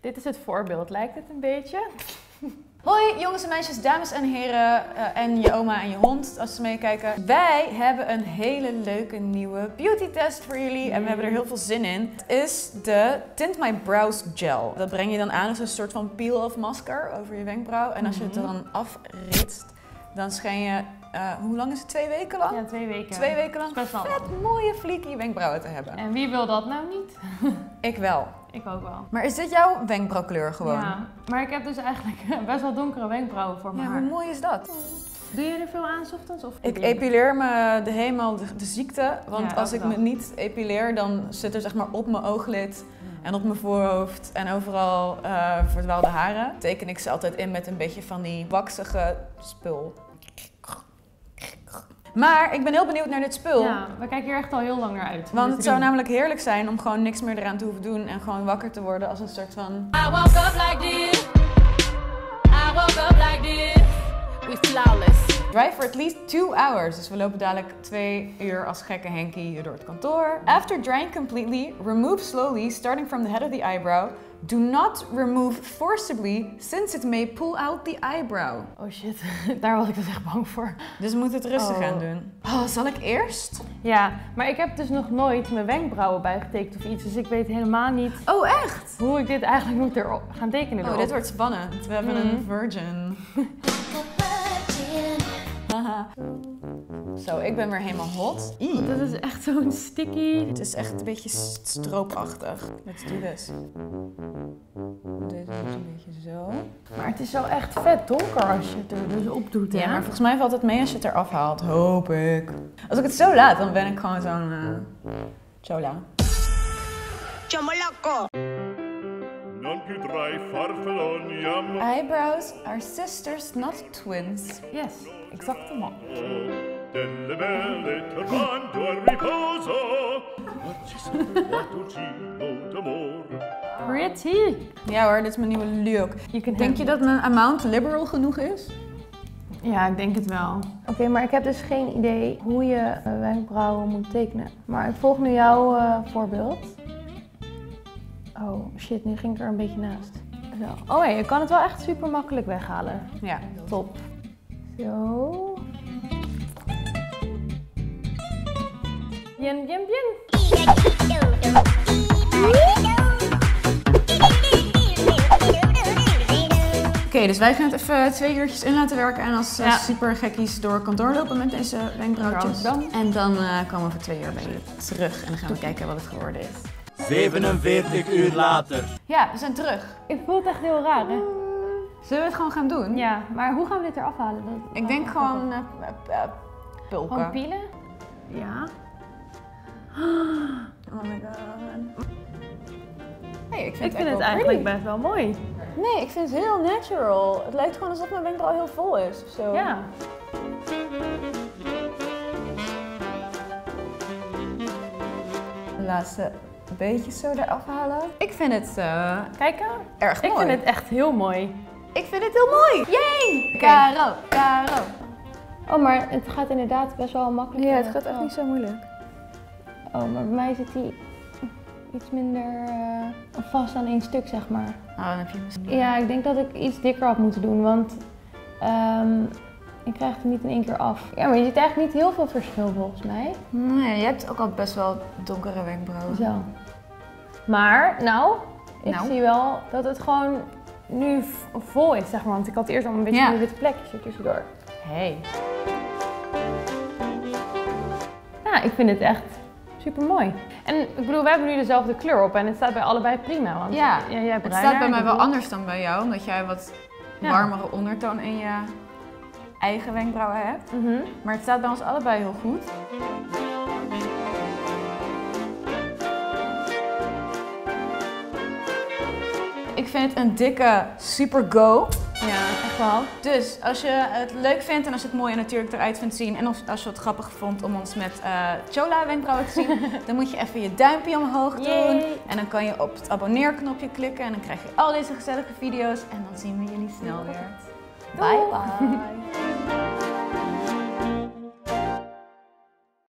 Dit is het voorbeeld, lijkt het een beetje? Hoi jongens en meisjes, dames en heren eh, en je oma en je hond als ze meekijken. Wij hebben een hele leuke nieuwe beauty test voor jullie en we hebben er heel veel zin in. Het is de Tint My Brows Gel. Dat breng je dan aan als een soort van peel-off masker over je wenkbrauw. En als je het er dan afritst, dan schijn je, eh, hoe lang is het? Twee weken lang? Ja, twee weken. Twee weken lang Best wel lang. vet mooie fleeky wenkbrauwen te hebben. En wie wil dat nou niet? Ik wel. Ik ook wel. Maar is dit jouw wenkbrauwkleur gewoon? Ja, maar ik heb dus eigenlijk best wel donkere wenkbrauwen voor mijn Ja, haar. hoe mooi is dat? Doe je er veel aan 's ochtends? Of Ik epileer me de helemaal de, de ziekte. Want Ja, als ik me niet epileer, dan zit er zeg maar op mijn ooglid en op mijn voorhoofd en overal eh verdwaalde haren. Teken ik ze altijd in met een beetje van die waxige spul. Maar ik ben heel benieuwd naar dit spul. Ja, we kijken hier echt al heel lang naar uit. Want het zou namelijk heerlijk zijn om gewoon niks meer eraan te hoeven doen en gewoon wakker te worden als een soort van... I woke up like this. Dry for at least two hours. Dus we lopen dadelijk twee uur als gekke Henkie door het kantoor. After drying completely, remove slowly, starting from the head of the eyebrow. Do not remove forcibly, since it may pull out the eyebrow. Oh shit, daar was ik dus echt bang voor. Dus we moeten het rustig Oh. aan doen. Oh, zal ik eerst? Ja, maar ik heb dus nog nooit mijn wenkbrauwen bijgetekend of iets. Dus ik weet helemaal niet Oh, echt? hoe ik dit eigenlijk moet er gaan tekenen. Oh, erop. dit wordt spannend. We hebben een virgin. Zo, ik ben weer helemaal hot. Dit is echt zo'n sticky. Het is echt een beetje st- stroopachtig. Let's do this. Dit is een beetje zo. Maar het is zo echt vet donker als je het er dus op doet. Ja, hè? maar volgens mij valt het mee als je het eraf haalt. Hoop ik. Als ik het zo laat, dan ben ik gewoon zo'n... eh chola. Amo Eyebrows are sisters, not twins. Yes, exactement. delle belle al riposo. Pretty. Ja hoor, dit is mijn nieuwe look. You can Denk je dat mijn amount liberal genoeg is? Ja, ik denk het wel. Oké, maar ik heb dus geen idee hoe je eh, wenkbrauwen moet tekenen. Maar ik volg nu jouw eh, voorbeeld. Oh shit, nu ging ik er een beetje naast. Zo. Oh ja, je kan het wel echt super makkelijk weghalen. Ja. Top. Zo. Bien, bien, bien. Oké, dus wij gaan het even twee uurtjes in laten werken en als eh, Ja. super gekkies door kantoor lopen met deze wenkbrauwtjes. En dan eh, komen we over twee uur bij je terug en dan gaan we kijken wat het geworden is. 47 uur later. Ja, we zijn terug. Ik voel het echt heel raar, hè? Zullen we het gewoon gaan doen? Ja, maar hoe gaan we dit eraf halen? Dat- Ik denk gewoon pulken. Gewoon pielen? Ja. Oh my god. Hey, ik vind, Ik het, vind eigenlijk best wel mooi. Nee, ik vind het heel natural. Het lijkt gewoon alsof mijn wenkbrauw heel vol is of zo. Ja. De laatste beetjes zo eraf halen. Ik vind het eh, Kijk, erg ik mooi. vind het echt heel mooi. Ik vind het heel mooi. Yay! Caro, Caro. Oh, maar het gaat inderdaad best wel makkelijk. Ja, het eh, gaat echt oh. niet zo moeilijk. Oh, maar bij mij zit hij iets minder eh, vast aan één stuk, zeg maar. Oh, dan heb je misschien... Ja, ik denk dat ik iets dikker had moeten doen, want ehm, ik krijg het niet in één keer af. Ja, maar je ziet eigenlijk niet heel veel verschil volgens mij. Nee, je hebt ook al best wel donkere wenkbrauwen. Zo. Maar, nou, ik Nou? zie wel dat het gewoon nu vol is, zeg maar. Want ik had eerst al een beetje Ja. die witte plekjes er tussendoor. Hey. Ja, ik vind het echt super mooi. En ik bedoel, we hebben nu dezelfde kleur op en het staat bij allebei prima. Want Ja, jij hebt Het staat bij mij wel anders dan bij jou, omdat jij wat Ja. warmere ondertoon in je eigen wenkbrauwen hebt. Mhm. Maar het staat bij ons allebei heel goed. Ik vind het een dikke super go. Ja, echt wel. Dus als je het leuk vindt en als je het mooi en natuurlijk eruit vindt zien en of- als je het grappig vond om ons met eh, chola wenkbrauwen te zien, dan moet je even je duimpje omhoog doen. Yay. En dan kan je op het abonneerknopje klikken en dan krijg je al deze gezellige video's en dan zien we jullie snel weer. Bye bye.